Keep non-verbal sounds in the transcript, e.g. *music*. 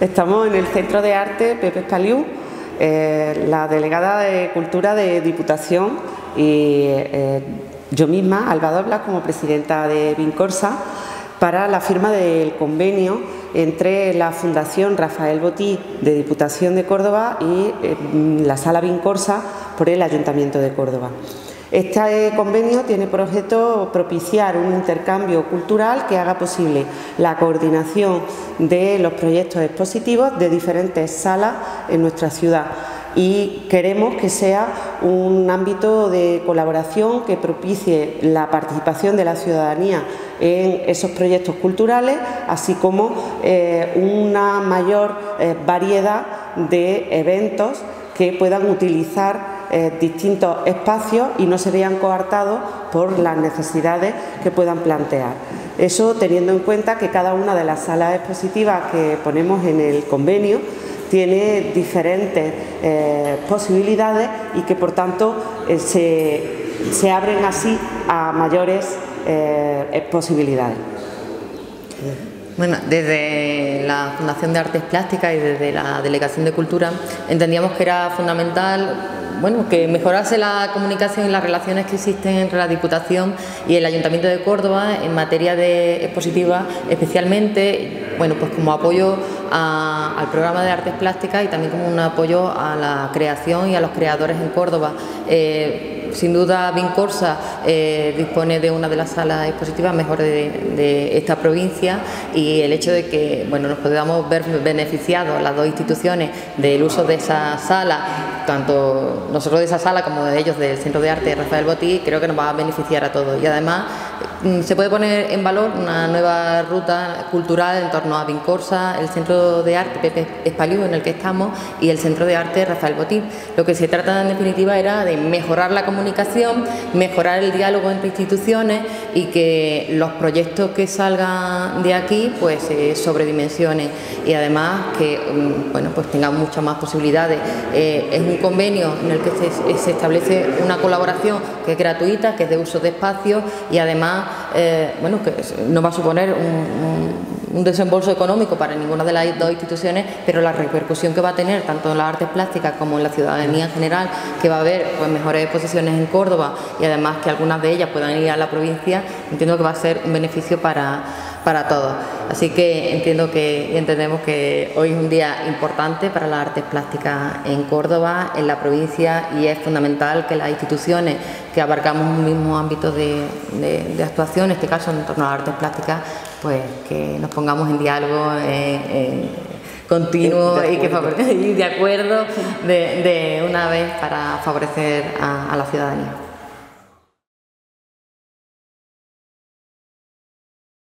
Estamos en el Centro de Arte Pepe Espaliú, eh, la delegada de Cultura de Diputación y eh, yo misma, Alba Doblas, como presidenta de Vincorsa, para la firma del convenio entre la Fundación Rafael Botí de Diputación de Córdoba y eh, la Sala Vincorsa por el Ayuntamiento de Córdoba. Este convenio tiene por objeto propiciar un intercambio cultural que haga posible la coordinación de los proyectos expositivos de diferentes salas en nuestra ciudad. Y queremos que sea un ámbito de colaboración que propicie la participación de la ciudadanía en esos proyectos culturales, así como eh, una mayor eh, variedad de eventos que puedan utilizar eh, distintos espacios y no se vean coartados por las necesidades que puedan plantear. Eso teniendo en cuenta que cada una de las salas expositivas que ponemos en el convenio tiene diferentes eh, posibilidades y que por tanto eh, se, se, abren así a mayores posibilidades. Bueno, desde la Fundación de Artes Plásticas y desde la Delegación de Cultura entendíamos que era fundamental bueno, que mejorase la comunicación y las relaciones que existen entre la Diputación y el Ayuntamiento de Córdoba en materia de expositiva, especialmente bueno, pues como apoyo al programa de artes plásticas y también como un apoyo a la creación y a los creadores en Córdoba. Eh, sin duda, Vincorsa eh, dispone de una de las salas expositivas mejores de, esta provincia y el hecho de que bueno, nos podamos ver beneficiados las dos instituciones del uso de esa sala, tanto nosotros de esa sala como de ellos del Centro de Arte Rafael Botí, creo que nos va a beneficiar a todos. Y además se puede poner en valor una nueva ruta cultural en torno a Vincorsa, el Centro de Arte Pepe Espaliú en el que estamos y el Centro de Arte Rafael Botí. Lo que se trata en definitiva era de mejorar la comunicación mejorar el diálogo entre instituciones y que los proyectos que salgan de aquí pues se sobredimensionen y además que mm, bueno pues tengan muchas más posibilidades. Eh, es un convenio en el que se, establece una colaboración que es gratuita, que es de uso de espacio y además eh, bueno que no va a suponer un un desembolso económico para ninguna de las dos instituciones, pero la repercusión que va a tener tanto en las artes plásticas como en la ciudadanía en general, que va a haber pues, mejores exposiciones en Córdoba y además que algunas de ellas puedan ir a la provincia, entiendo que va a ser un beneficio para, para todos. Así que entiendo que entendemos que hoy es un día importante para las artes plásticas en Córdoba, en la provincia, y es fundamental que las instituciones que abarcamos un mismo ámbito de, actuación, en este caso en torno a las artes plásticas, pues que nos pongamos en diálogo eh, eh, continuo y que *laughs* de acuerdo de, una vez para favorecer a la ciudadanía.